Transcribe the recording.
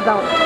知道了。